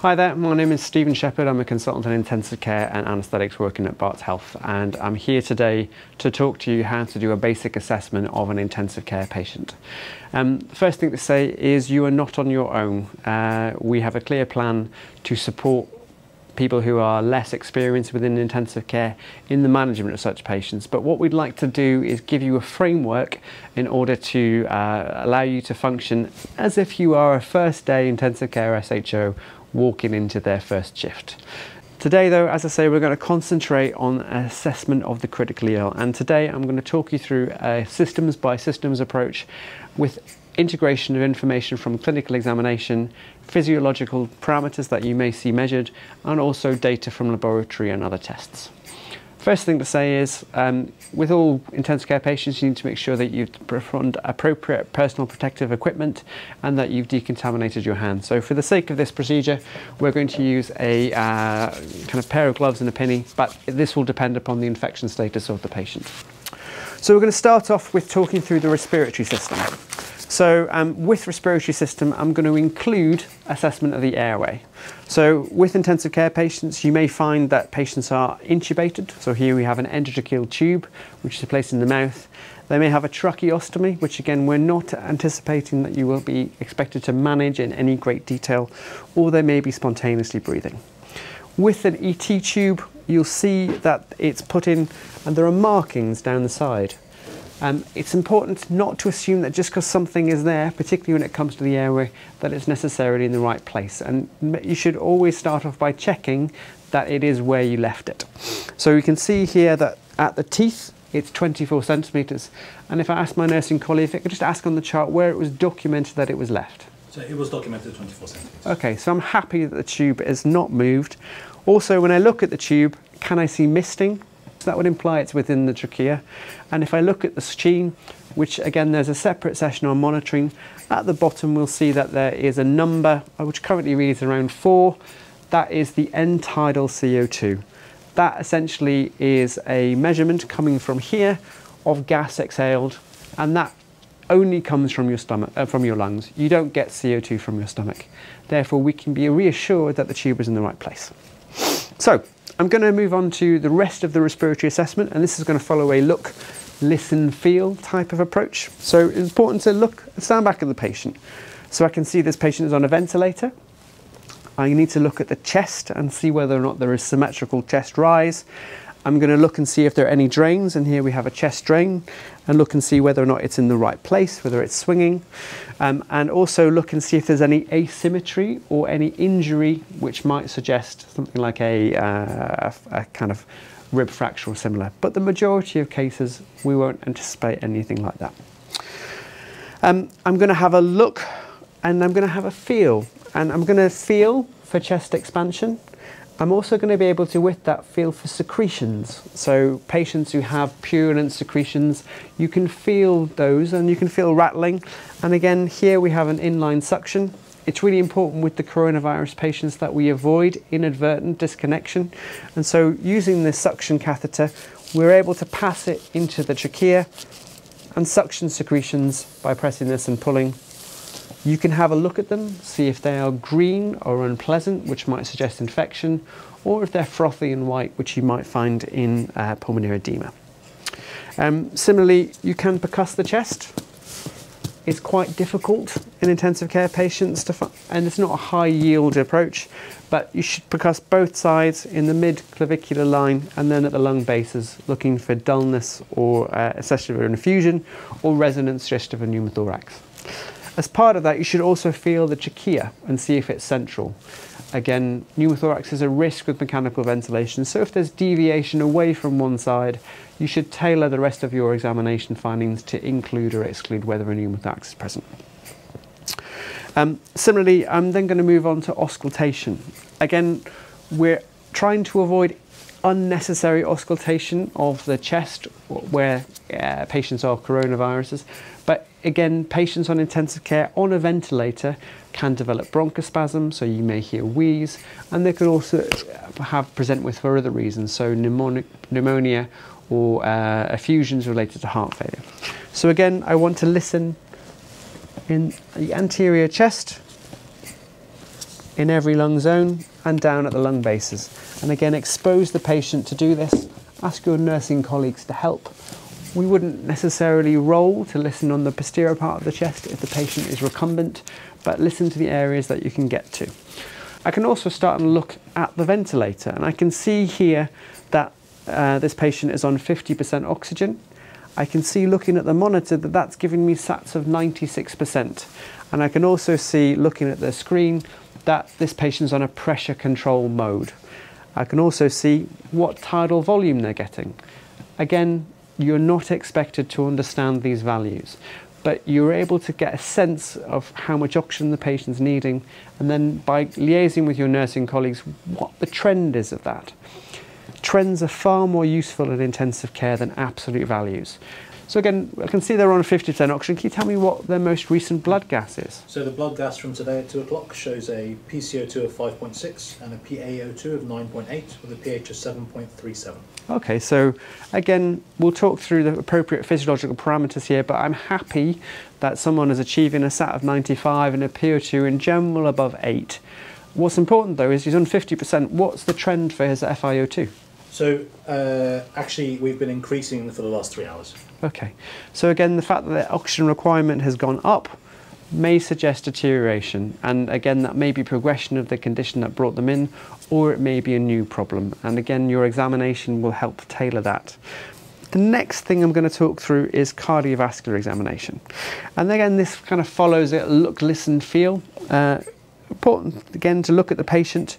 Hi there, my name is Stephen Shepherd. I'm a consultant in intensive care and anaesthetics working at Barts Health, and I'm here today to talk to you how to do a basic assessment of an intensive care patient. Um, first thing to say is you are not on your own. Uh, we have a clear plan to support people who are less experienced within intensive care in the management of such patients. But what we'd like to do is give you a framework in order to uh, allow you to function as if you are a first day intensive care SHO walking into their first shift. Today though, as I say, we're going to concentrate on assessment of the critically ill and today I'm going to talk you through a systems by systems approach with integration of information from clinical examination, physiological parameters that you may see measured, and also data from laboratory and other tests. First thing to say is, um, with all intensive care patients, you need to make sure that you've performed appropriate personal protective equipment and that you've decontaminated your hands. So for the sake of this procedure, we're going to use a uh, kind of pair of gloves and a penny, but this will depend upon the infection status of the patient. So we're going to start off with talking through the respiratory system. So um, with respiratory system, I'm going to include assessment of the airway. So with intensive care patients, you may find that patients are intubated. So here we have an endotracheal tube, which is placed in the mouth. They may have a tracheostomy, which again, we're not anticipating that you will be expected to manage in any great detail, or they may be spontaneously breathing. With an ET tube, you'll see that it's put in and there are markings down the side. Um, it's important not to assume that just because something is there, particularly when it comes to the airway, that it's necessarily in the right place. And you should always start off by checking that it is where you left it. So you can see here that at the teeth, it's 24 centimetres. And if I ask my nursing colleague, if I could just ask on the chart where it was documented that it was left. So it was documented 24 centimetres. Okay, so I'm happy that the tube is not moved. Also, when I look at the tube, can I see misting? That would imply it's within the trachea. And if I look at the sheen, which again there's a separate session on monitoring, at the bottom we'll see that there is a number uh, which currently reads around 4. That is the end tidal CO2. That essentially is a measurement coming from here of gas exhaled and that only comes from your stomach, uh, from your lungs. You don't get CO2 from your stomach. Therefore, we can be reassured that the tube is in the right place. So, I'm going to move on to the rest of the respiratory assessment, and this is going to follow a look, listen, feel type of approach. So it's important to look, stand back at the patient. So I can see this patient is on a ventilator. I need to look at the chest and see whether or not there is symmetrical chest rise. I'm going to look and see if there are any drains, and here we have a chest drain, and look and see whether or not it's in the right place, whether it's swinging, um, and also look and see if there's any asymmetry or any injury which might suggest something like a, uh, a kind of rib fracture or similar. But the majority of cases, we won't anticipate anything like that. Um, I'm going to have a look and I'm going to have a feel, and I'm going to feel for chest expansion. I'm also going to be able to, with that, feel for secretions. So patients who have purulent secretions, you can feel those and you can feel rattling. And again, here we have an inline suction. It's really important with the coronavirus patients that we avoid inadvertent disconnection. And so using this suction catheter, we're able to pass it into the trachea and suction secretions by pressing this and pulling you can have a look at them, see if they are green or unpleasant, which might suggest infection, or if they're frothy and white, which you might find in uh, pulmonary edema. Um, similarly, you can percuss the chest. It's quite difficult in intensive care patients to and it's not a high yield approach, but you should percuss both sides in the mid clavicular line and then at the lung bases, looking for dullness or uh, accessory infusion or resonance suggestive of a pneumothorax. As part of that, you should also feel the trachea and see if it's central. Again, pneumothorax is a risk with mechanical ventilation, so if there's deviation away from one side, you should tailor the rest of your examination findings to include or exclude whether a pneumothorax is present. Um, similarly, I'm then going to move on to auscultation. Again, we're trying to avoid unnecessary auscultation of the chest where uh, patients are coronaviruses. But again, patients on intensive care on a ventilator can develop bronchospasm, so you may hear wheeze, and they can also have present with for other reasons, so pneumonia or uh, effusions related to heart failure. So again, I want to listen in the anterior chest in every lung zone and down at the lung bases. And again, expose the patient to do this. Ask your nursing colleagues to help. We wouldn't necessarily roll to listen on the posterior part of the chest if the patient is recumbent, but listen to the areas that you can get to. I can also start and look at the ventilator, and I can see here that uh, this patient is on 50% oxygen. I can see looking at the monitor that that's giving me SATs of 96%. And I can also see looking at the screen that this patient's on a pressure control mode. I can also see what tidal volume they're getting. Again, you're not expected to understand these values, but you're able to get a sense of how much oxygen the patient's needing, and then by liaising with your nursing colleagues, what the trend is of that. Trends are far more useful in intensive care than absolute values. So again, I can see they're on a 50% oxygen. Can you tell me what their most recent blood gas is? So the blood gas from today at 2 o'clock shows a PCO2 of 5.6 and a PaO2 of 9.8 with a pH of 7.37. Okay, so again, we'll talk through the appropriate physiological parameters here, but I'm happy that someone is achieving a SAT of 95 and a PO2 in general above 8. What's important though is he's on 50%. What's the trend for his FiO2? So uh, actually, we've been increasing for the last three hours. Okay, so again, the fact that the oxygen requirement has gone up may suggest deterioration, and again, that may be progression of the condition that brought them in, or it may be a new problem. And again, your examination will help tailor that. The next thing I'm going to talk through is cardiovascular examination. And again, this kind of follows it look, listen, feel. Uh, important again to look at the patient.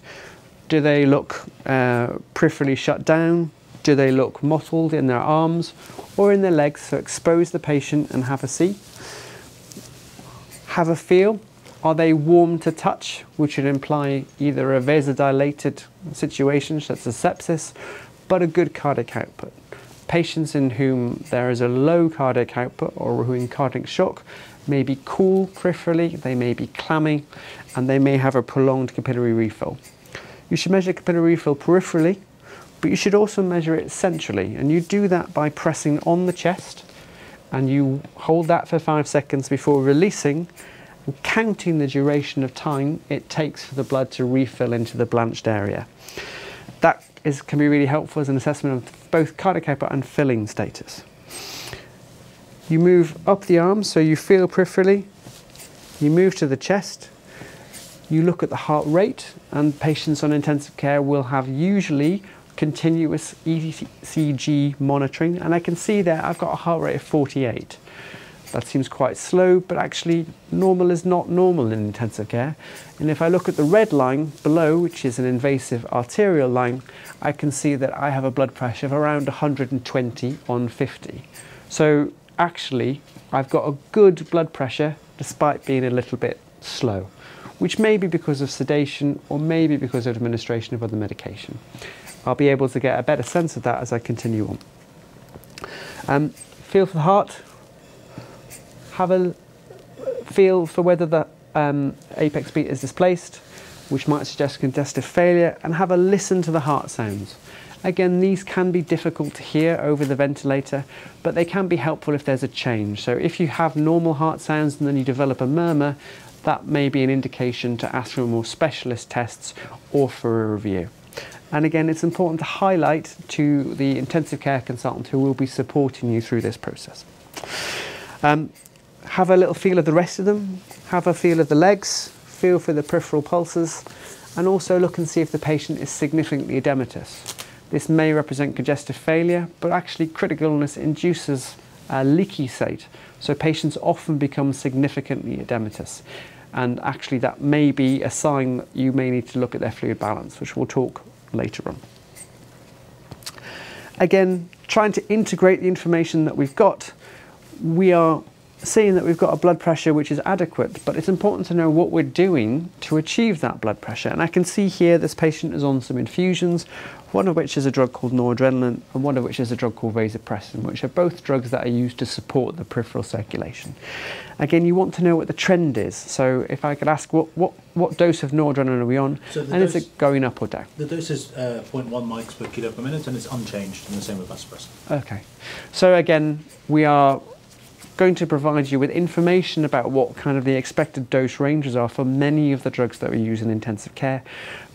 Do they look uh, peripherally shut down? Do they look mottled in their arms or in their legs? So expose the patient and have a see. Have a feel. Are they warm to touch, which would imply either a vasodilated situation, such as sepsis, but a good cardiac output. Patients in whom there is a low cardiac output or who in cardiac shock may be cool peripherally, they may be clammy, and they may have a prolonged capillary refill. You should measure capillary refill peripherally, but you should also measure it centrally, and you do that by pressing on the chest, and you hold that for five seconds before releasing and counting the duration of time it takes for the blood to refill into the blanched area. That is, can be really helpful as an assessment of both cardiac output and filling status. You move up the arm so you feel peripherally, you move to the chest, you look at the heart rate, and patients on intensive care will have usually continuous ECG monitoring, and I can see there I've got a heart rate of 48. That seems quite slow, but actually normal is not normal in intensive care. And if I look at the red line below, which is an invasive arterial line, I can see that I have a blood pressure of around 120 on 50. So actually, I've got a good blood pressure despite being a little bit slow, which may be because of sedation or maybe because of administration of other medication. I'll be able to get a better sense of that as I continue on. Um, feel for the heart, have a feel for whether the um, apex beat is displaced, which might suggest congestive failure, and have a listen to the heart sounds. Again, these can be difficult to hear over the ventilator, but they can be helpful if there's a change. So if you have normal heart sounds and then you develop a murmur, that may be an indication to ask for more specialist tests or for a review. And again, it's important to highlight to the intensive care consultant who will be supporting you through this process. Um, have a little feel of the rest of them, have a feel of the legs, feel for the peripheral pulses, and also look and see if the patient is significantly edematous. This may represent congestive failure, but actually critical illness induces a leaky state, so patients often become significantly edematous. And actually that may be a sign that you may need to look at their fluid balance, which we'll talk later on. Again, trying to integrate the information that we've got, we are seeing that we've got a blood pressure which is adequate, but it's important to know what we're doing to achieve that blood pressure. And I can see here this patient is on some infusions, one of which is a drug called noradrenaline and one of which is a drug called vasopressin, which are both drugs that are used to support the peripheral circulation. Again, you want to know what the trend is. So if I could ask, what, what, what dose of noradrenaline are we on? So and is it going up or down? The dose is uh, 0.1 mics per kilo per minute and it's unchanged and the same with vasopressin. Okay. So again, we are going to provide you with information about what kind of the expected dose ranges are for many of the drugs that we use in intensive care,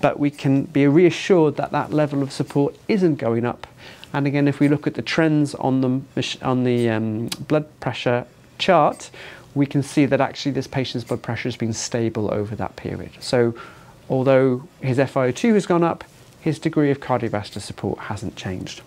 but we can be reassured that that level of support isn't going up. And again, if we look at the trends on the, on the um, blood pressure chart, we can see that actually this patient's blood pressure has been stable over that period. So although his FiO2 has gone up, his degree of cardiovascular support hasn't changed.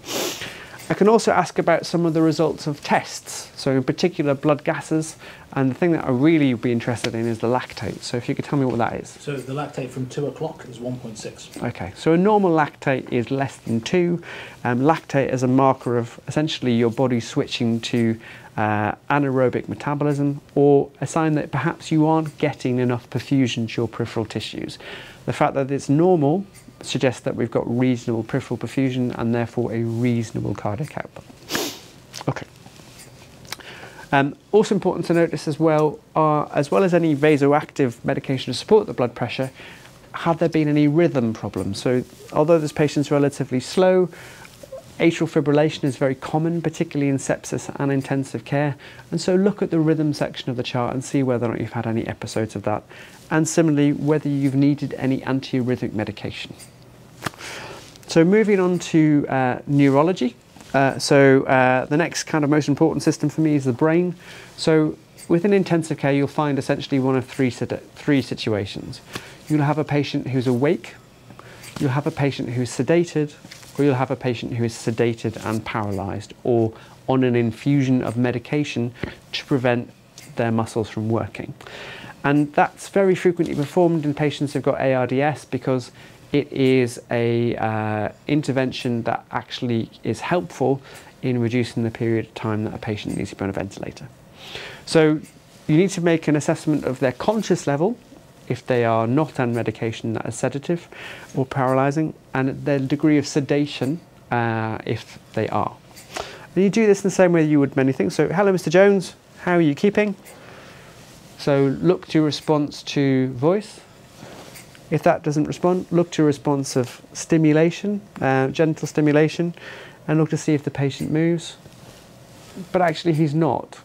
I can also ask about some of the results of tests, so in particular blood gases, and the thing that I really would be interested in is the lactate. So if you could tell me what that is. So the lactate from 2 o'clock is 1.6. Okay, so a normal lactate is less than 2. Um, lactate is a marker of essentially your body switching to uh, anaerobic metabolism or a sign that perhaps you aren't getting enough perfusion to your peripheral tissues. The fact that it's normal suggests that we've got reasonable peripheral perfusion and therefore a reasonable cardiac output. Okay. Um, also important to notice as well, are, as well as any vasoactive medication to support the blood pressure, have there been any rhythm problems? So although this patient's relatively slow, atrial fibrillation is very common, particularly in sepsis and intensive care. And so look at the rhythm section of the chart and see whether or not you've had any episodes of that. And similarly, whether you've needed any antiarrhythmic medication. So moving on to uh, neurology. Uh, so uh, the next kind of most important system for me is the brain. So within intensive care, you'll find essentially one of three, three situations. You'll have a patient who's awake, you'll have a patient who's sedated, or you'll have a patient who is sedated and paralysed, or on an infusion of medication to prevent their muscles from working. And that's very frequently performed in patients who've got ARDS because it is a uh, intervention that actually is helpful in reducing the period of time that a patient needs to be on a ventilator. So you need to make an assessment of their conscious level if they are not on medication that is sedative or paralysing, and their degree of sedation uh, if they are. And you do this in the same way you would many things. So, hello, Mr. Jones, how are you keeping? So, look to response to voice. If that doesn't respond, look to a response of stimulation, uh, gentle stimulation, and look to see if the patient moves. But actually, he's not.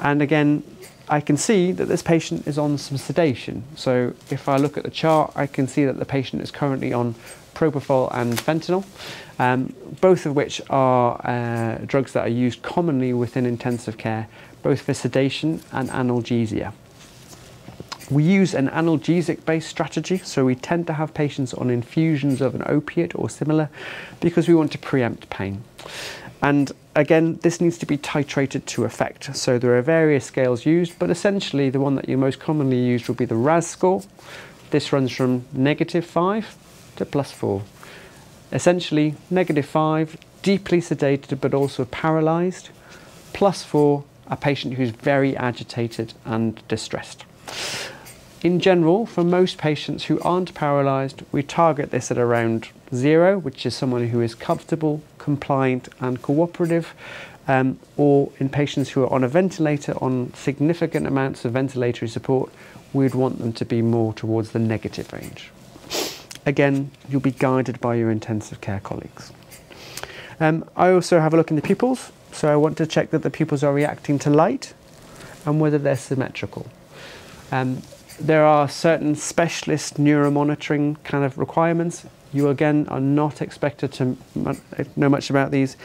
And again, I can see that this patient is on some sedation. So if I look at the chart, I can see that the patient is currently on propofol and fentanyl, um, both of which are uh, drugs that are used commonly within intensive care, both for sedation and analgesia. We use an analgesic based strategy, so we tend to have patients on infusions of an opiate or similar because we want to preempt pain. And again, this needs to be titrated to effect. So there are various scales used, but essentially the one that you most commonly used will be the RASS score. This runs from negative 5 to plus 4. Essentially, negative 5, deeply sedated but also paralysed, plus 4, a patient who's very agitated and distressed. In general, for most patients who aren't paralysed, we target this at around zero, which is someone who is comfortable, compliant, and cooperative. Um, or in patients who are on a ventilator on significant amounts of ventilatory support, we'd want them to be more towards the negative range. Again, you'll be guided by your intensive care colleagues. Um, I also have a look in the pupils, so I want to check that the pupils are reacting to light and whether they're symmetrical. Um, there are certain specialist neuromonitoring kind of requirements. You again are not expected to know much about these,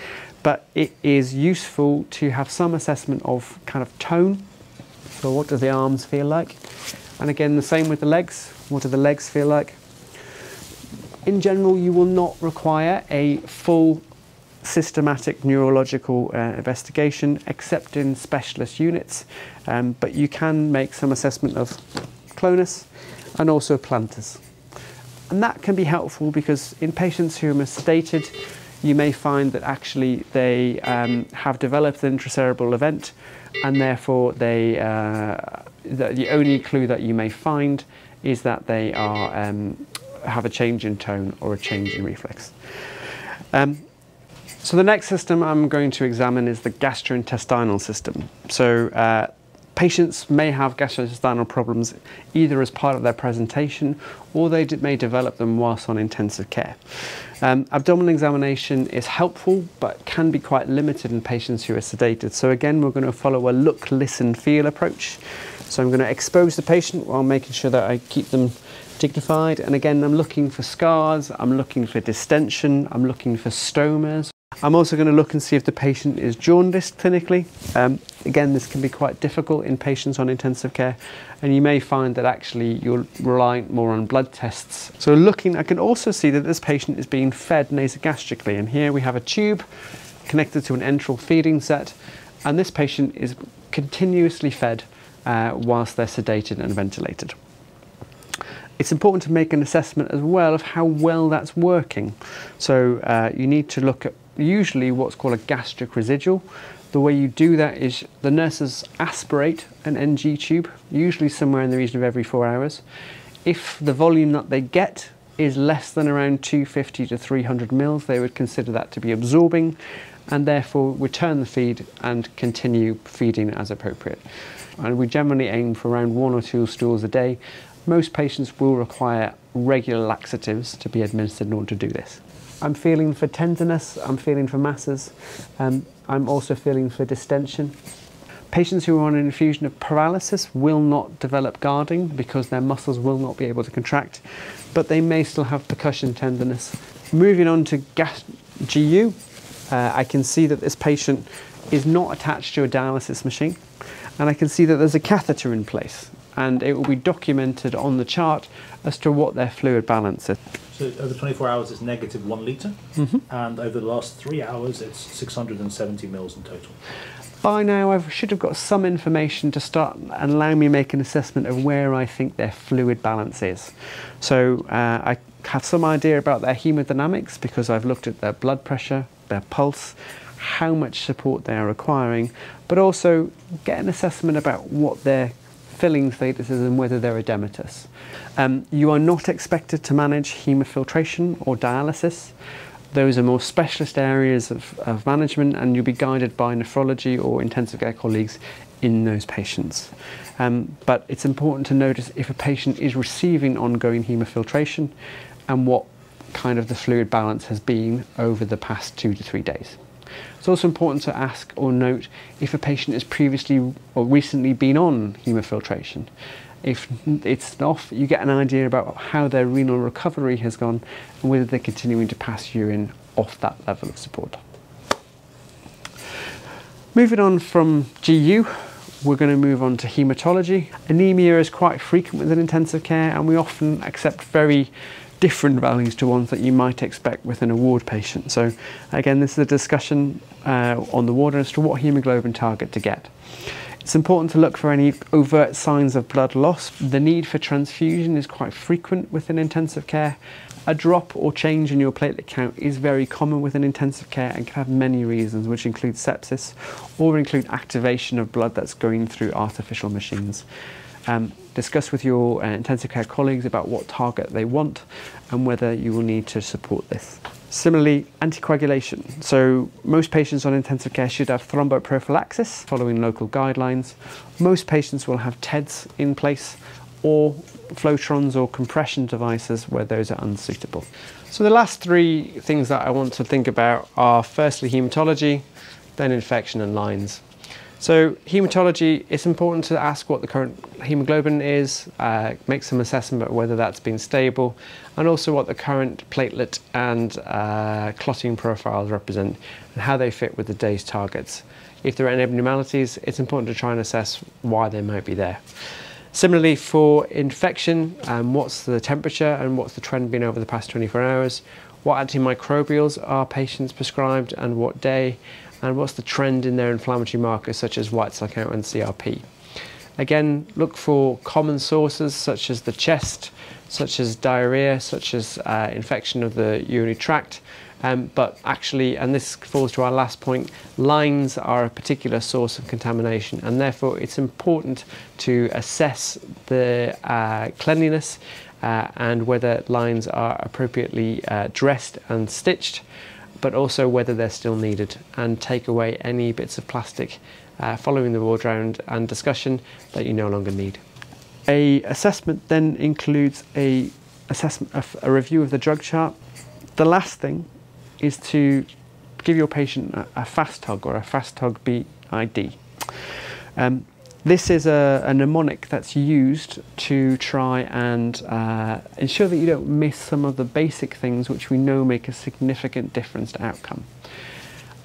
but it is useful to have some assessment of kind of tone. So what do the arms feel like? And again, the same with the legs. What do the legs feel like? In general, you will not require a full systematic neurological uh, investigation except in specialist units, um, but you can make some assessment of clonus and also plantars. And that can be helpful because in patients who are sedated, you may find that actually they um, have developed an intracerebral event and therefore they, uh, the, the, only clue that you may find is that they are, um, have a change in tone or a change in reflex. Um, so the next system I'm going to examine is the gastrointestinal system. So uh, Patients may have gastrointestinal problems either as part of their presentation or they may develop them whilst on intensive care. Um, abdominal examination is helpful but can be quite limited in patients who are sedated. So again, we're going to follow a look, listen, feel approach. So I'm going to expose the patient while making sure that I keep them dignified. And again, I'm looking for scars, I'm looking for distension, I'm looking for stomas. I'm also going to look and see if the patient is jaundiced clinically. Um, again, this can be quite difficult in patients on intensive care, and you may find that actually you're relying more on blood tests. So looking, I can also see that this patient is being fed nasogastrically, and here we have a tube connected to an enteral feeding set, and this patient is continuously fed uh, whilst they're sedated and ventilated. It's important to make an assessment as well of how well that's working. So uh, you need to look at usually what's called a gastric residual. The way you do that is the nurses aspirate an NG tube, usually somewhere in the region of every four hours. If the volume that they get is less than around 250 to 300 mils, they would consider that to be absorbing and therefore return the feed and continue feeding as appropriate. And we generally aim for around one or two stools a day. Most patients will require regular laxatives to be administered in order to do this. I'm feeling for tenderness, I'm feeling for masses, um, I'm also feeling for distension. Patients who are on an infusion of paralysis will not develop guarding because their muscles will not be able to contract, but they may still have percussion tenderness. Moving on to gas GU, uh, I can see that this patient is not attached to a dialysis machine and I can see that there's a catheter in place and it will be documented on the chart as to what their fluid balance is. So over 24 hours it's negative one litre Mhm. and over the last three hours it's 670 mils in total. By now, I should have got some information to start and allow me to make an assessment of where I think their fluid balance is. So uh, I have some idea about their hemodynamics because I've looked at their blood pressure, their pulse, how much support they are requiring, but also get an assessment about what their filling statuses and whether they're edematous. Um, you are not expected to manage hemofiltration or dialysis. Those are more specialist areas of, of management, and you'll be guided by nephrology or intensive care colleagues in those patients. Um, but it's important to notice if a patient is receiving ongoing hemofiltration and what kind of the fluid balance has been over the past two to three days. It's also important to ask or note if a patient has previously or recently been on hemofiltration. If it's off, you get an idea about how their renal recovery has gone and whether they're continuing to pass urine off that level of support. Moving on from GU, we're going to move on to hematology. Anemia is quite frequent within intensive care and we often accept very different values to ones that you might expect with an award patient. So again, this is a discussion uh, on the ward as to what hemoglobin target to get. It's important to look for any overt signs of blood loss. The need for transfusion is quite frequent within intensive care. A drop or change in your platelet count is very common within intensive care and can have many reasons, which include sepsis or include activation of blood that's going through artificial machines. Um, discuss with your uh, intensive care colleagues about what target they want and whether you will need to support this. Similarly, anticoagulation. So most patients on intensive care should have thromboprophylaxis following local guidelines. Most patients will have TEDs in place or Flowtrons or compression devices where those are unsuitable. So the last three things that I want to think about are firstly hematology, then infection and lines. So hematology, it's important to ask what the current hemoglobin is, uh, make some assessment about whether that's been stable, and also what the current platelet and uh, clotting profiles represent and how they fit with the day's targets. If there are any abnormalities, it's important to try and assess why they might be there. Similarly, for infection, um, what's the temperature and what's the trend been over the past 24 hours? What antimicrobials are patients prescribed and what day? And what's the trend in their inflammatory markers such as white cell count and CRP? Again, look for common sources such as the chest, such as diarrhea, such as uh, infection of the urinary tract. Um, but actually, and this falls to our last point, lines are a particular source of contamination, and therefore it's important to assess the uh, cleanliness uh, and whether lines are appropriately uh, dressed and stitched, but also whether they're still needed, and take away any bits of plastic uh, following the ward round and discussion that you no longer need. A assessment then includes a assessment, a, a review of the drug chart. The last thing is to give your patient a, a FAST HUG or a FAST HUG BID. Um, this is a, a, mnemonic that's used to try and uh, ensure that you don't miss some of the basic things which we know make a significant difference to outcome.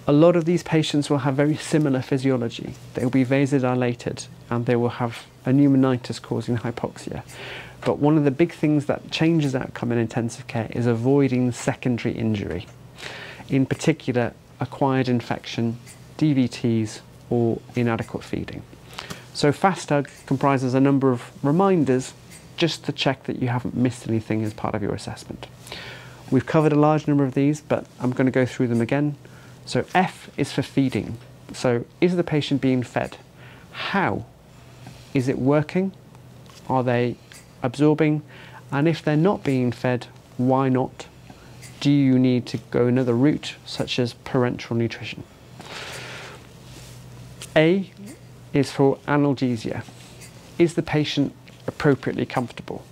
A lot of these patients will have very similar physiology. They will be vasodilated and they will have a pneumonitis causing hypoxia. But one of the big things that changes outcome in intensive care is avoiding secondary injury. In particular, acquired infection, DVTs, or inadequate feeding. So FAST HUG comprises a number of reminders just to check that you haven't missed anything as part of your assessment. We've covered a large number of these, but I'm going to go through them again. So F is for feeding. So is the patient being fed? How? Is it working? Are they absorbing? And if they're not being fed, why not? Do you need to go another route, such as parenteral nutrition? A is for analgesia. Is the patient appropriately comfortable?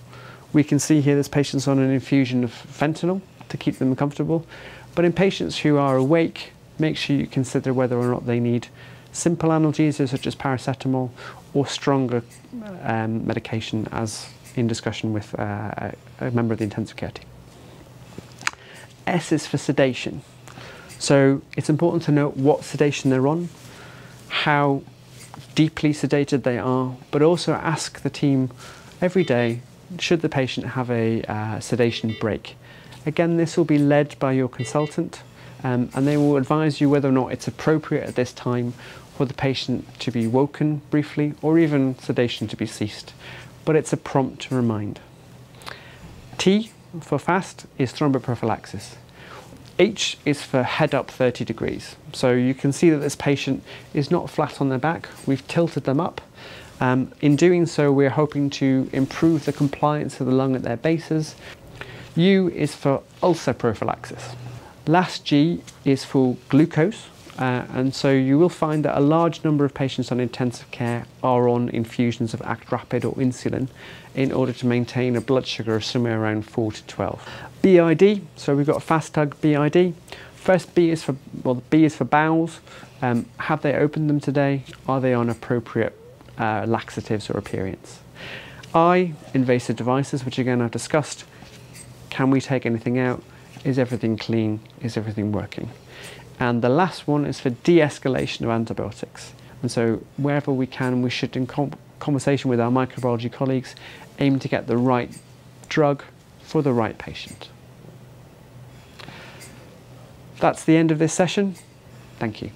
We can see here this patient's on an infusion of fentanyl to keep them comfortable, but in patients who are awake, make sure you consider whether or not they need simple analgesia such as paracetamol or stronger um, medication as in discussion with uh, a member of the intensive care team. S is for sedation. So it's important to know what sedation they're on, how deeply sedated they are, but also ask the team every day should the patient have a uh, sedation break. Again, this will be led by your consultant um, and they will advise you whether or not it's appropriate at this time for the patient to be woken briefly or even sedation to be ceased. But it's a prompt to remind. T for fast is thromboprophylaxis. H is for head up 30 degrees. So you can see that this patient is not flat on their back. We've tilted them up. Um, in doing so, we're hoping to improve the compliance of the lung at their bases. U is for ulcer prophylaxis. Last G is for glucose. Uh, and so you will find that a large number of patients on intensive care are on infusions of Actrapid or insulin in order to maintain a blood sugar of somewhere around 4 to 12. BID, so we've got a FAST HUG BID. First B is for, well, B is for bowels. Um, have they opened them today? Are they on appropriate uh, laxatives or aperients? I, invasive devices, which again I've discussed. Can we take anything out? Is everything clean? Is everything working? And the last one is for de-escalation of antibiotics. And so wherever we can, we should, in com conversation with our microbiology colleagues, aim to get the right drug for the right patient. That's the end of this session. Thank you.